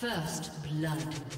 First blood.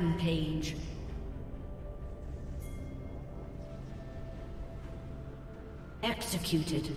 Rampage. Executed.